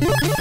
Yeah.